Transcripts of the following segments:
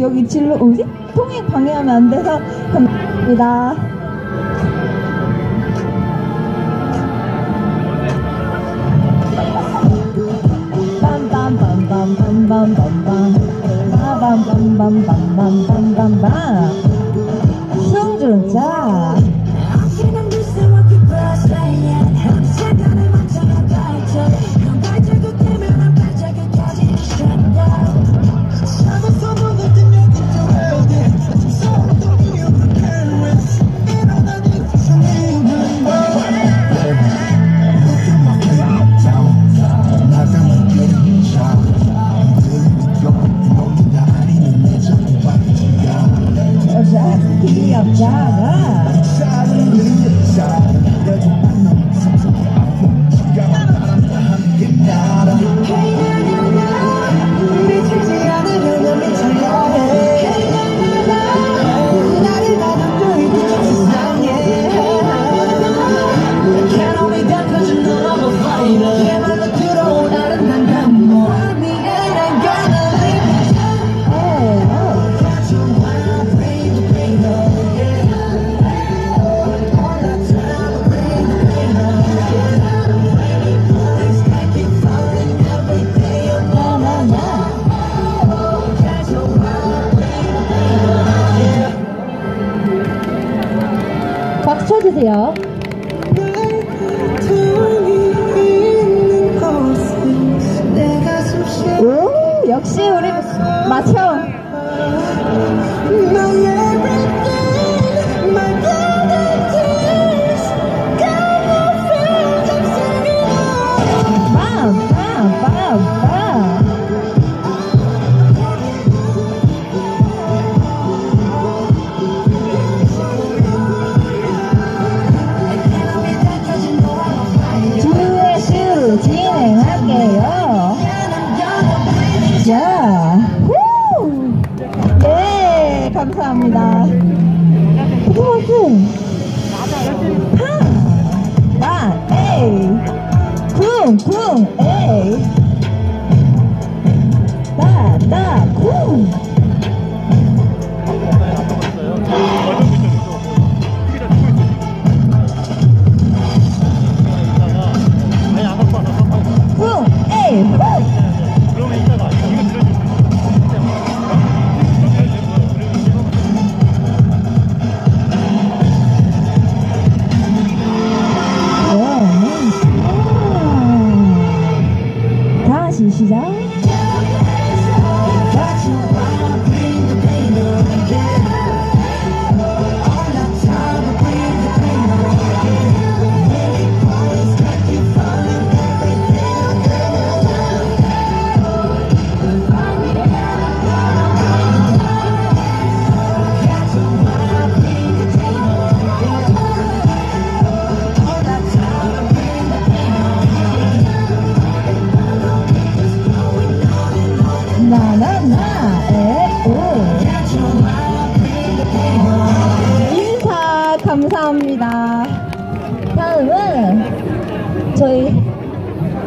여기 진로, 뭐지? 통행 방해하면 안 돼서. 감사합니다. 빰빰빰빰빰빰빰빰빰빰빰빰빰빰빰빰빰빰빰 বাছাও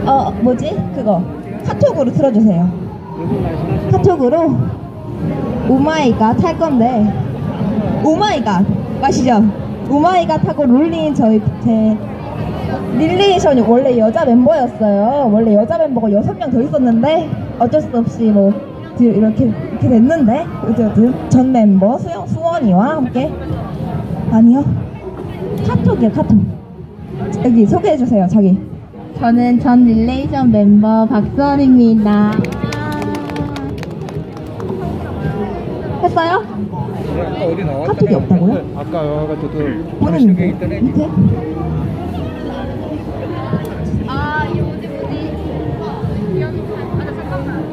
어 뭐지 그거 카톡으로 틀어주세요. 카톡으로 Oh My God 할 건데 Oh My God 아시죠? Oh My God 하고 Rollin 저희 제 릴레이션이 원래 여자 멤버였어요. 원래 여자 멤버가 여섯 명더 있었는데 어쩔 수 없이 뭐 이렇게 이렇게 됐는데 전 멤버 수영 수원이와 함께 아니요 카톡이요 카톡 여기 소개해 주세요 자기. 저는 전 릴레이션 멤버 박선입니다. 했어요? 아까 어디 나왔 카톡이 없다고요? 아까 와가지고 본인 하시는 게 있더니 밑에 아, 이 뭐지 뭐지? 아, 잠깐만.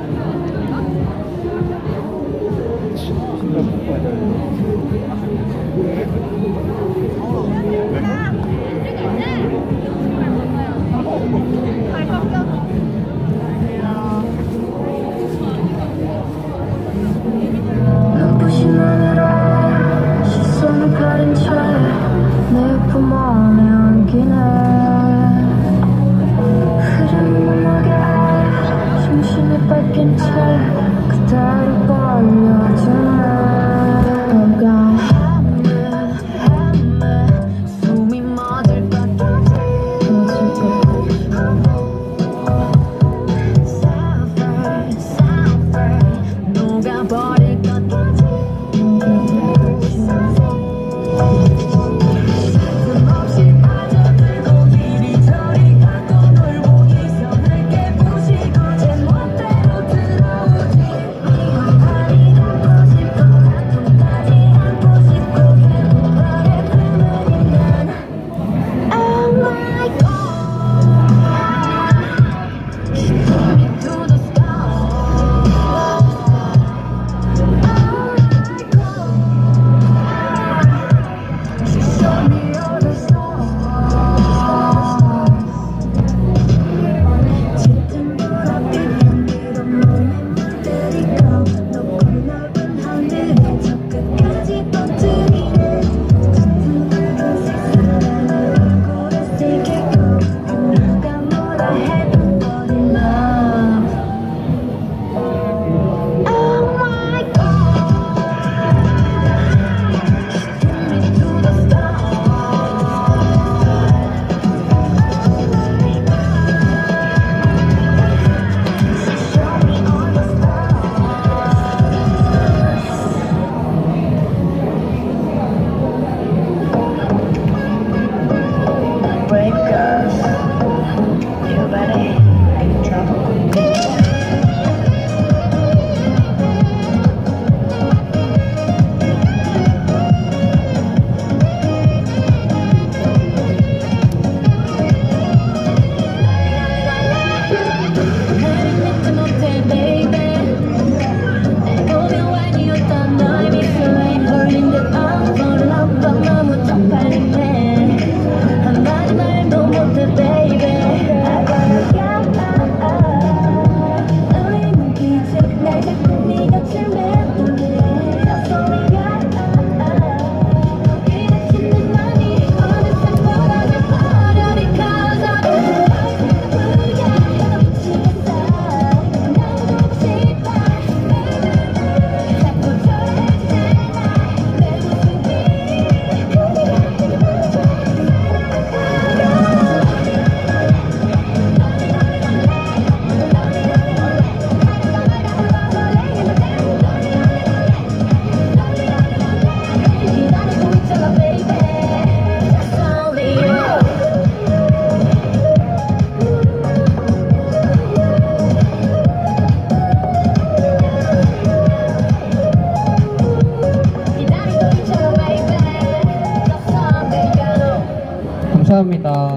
감사합니다.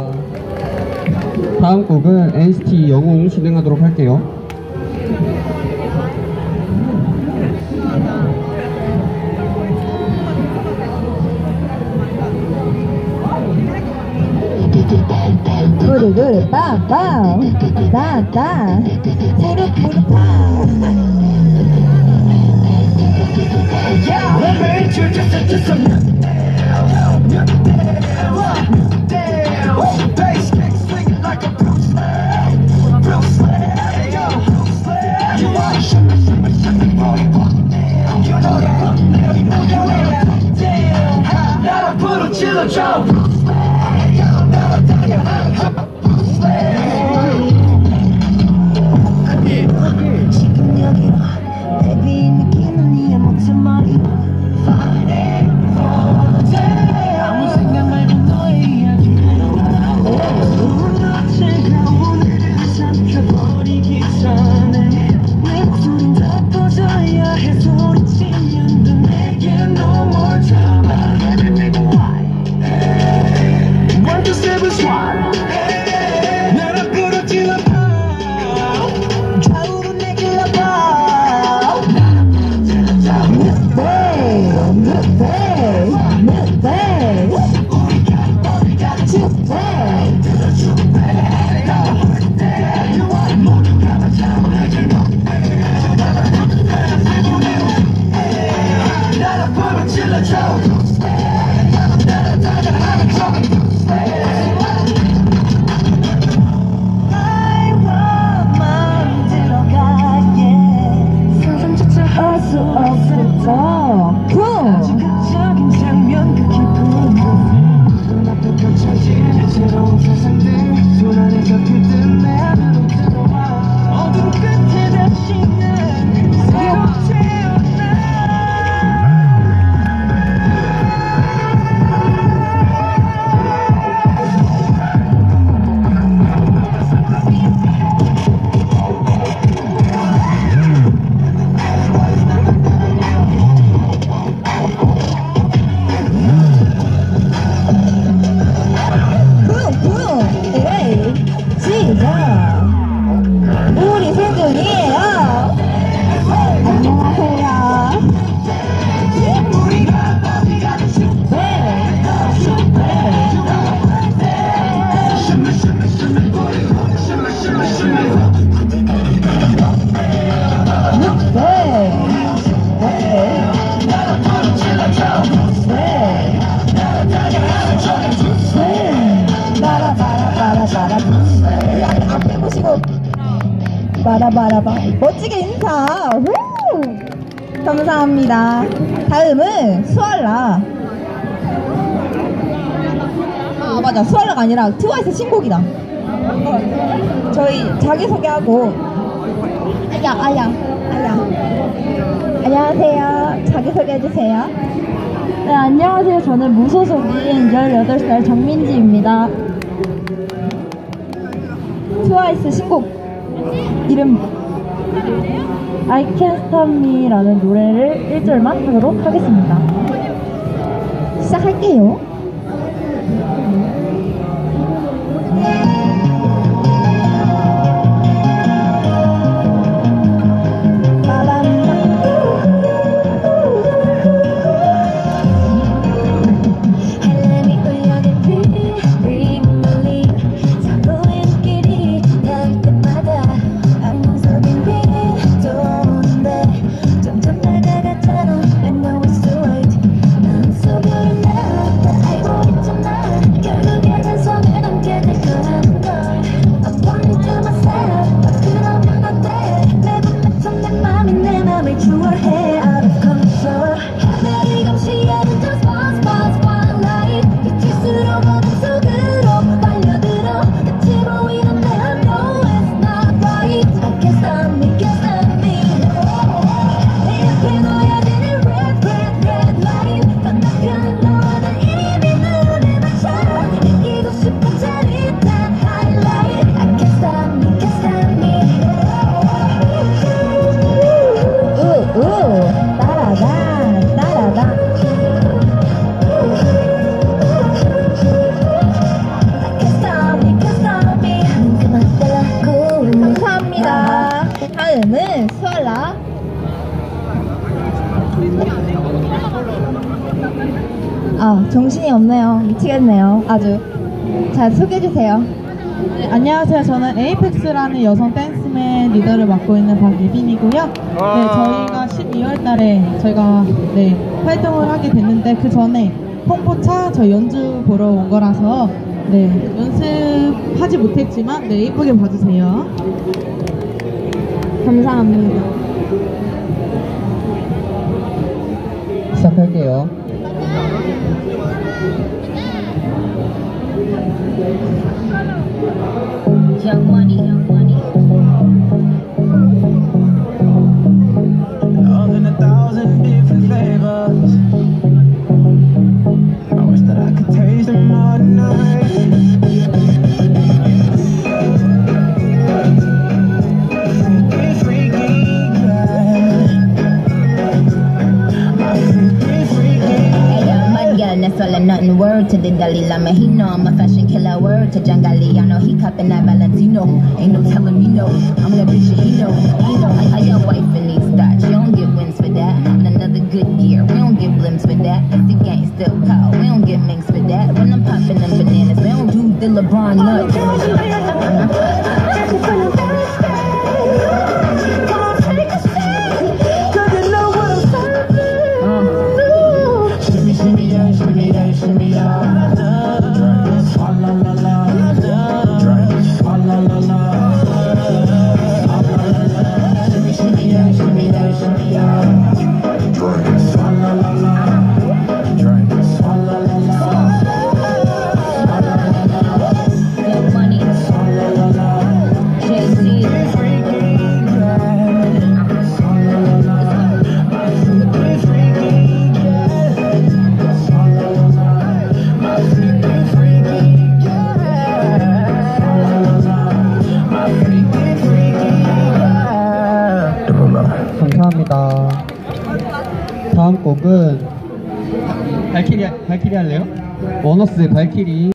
다음 곡은 NCT 영웅 진행하도록 할게요. 구르구르 빵빵. 따따 무릎 무릎 빵 지금 시 바라바라바. 멋지게 인사. 후! 감사합니다. 다음은 수알라. 아 맞아. 수알라가 아니라 트와이스 신곡이다. 어, 저희 자기소개하고. 아야 아야 아야. 안녕하세요. 자기소개해주세요. 네, 안녕하세요. 저는 무소속인 18살 정민지입니다. 트와이스 신곡 이름 I Can't Stop Me라는 노래를 1절만 하도록 하겠습니다. 시작할게요. 아, 정신이 없네요. 미치겠네요. 아주. 자, 소개해주세요. 네, 안녕하세요. 저는 에이펙스라는 여성 댄스맨 리더를 맡고 있는 박예빈이고요. 네, 저희가 12월 달에 저희가 네, 활동을 하게 됐는데 그 전에 홍보차 저희 연주 보러 온 거라서 네, 연습하지 못했지만 네, 예쁘게 봐주세요. 감사합니다. 시작할게요. Young money, young money. Nothing. Word to the Dalai Lama. He know I'm a fashion killer. Word to John Galliano. He cupping that Valentino. Ain't no telling me no. I'm that bitch that he know. He know. I, I your wife in these thoughts. You don't get wins for that. Having another good year. We don't get blimps for that. If the gang still call, we don't get minks for that. When I'm popping them bananas, we don't do the LeBron nuts. 다음 곡은 발키리 발키리 할래요? 원어스의 발키리.